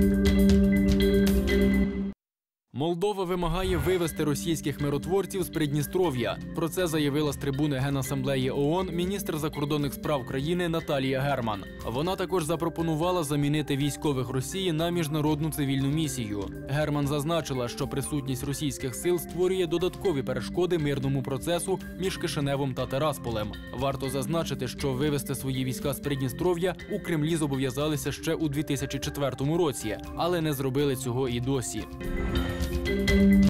thank you Молдова вимагає вивести російських миротворців з Придністров'я. Про це заявила з трибуни Генасамблеї ООН міністр закордонних справ країни Наталія Герман. Вона також запропонувала замінити військових Росії на міжнародну цивільну місію. Герман зазначила, що присутність російських сил створює додаткові перешкоди мирному процесу між Кишиневом та Терасполем. Варто зазначити, що вивести свої війська з Придністров'я у Кремлі зобов'язалися ще у 2004 році, але не зробили цього і досі.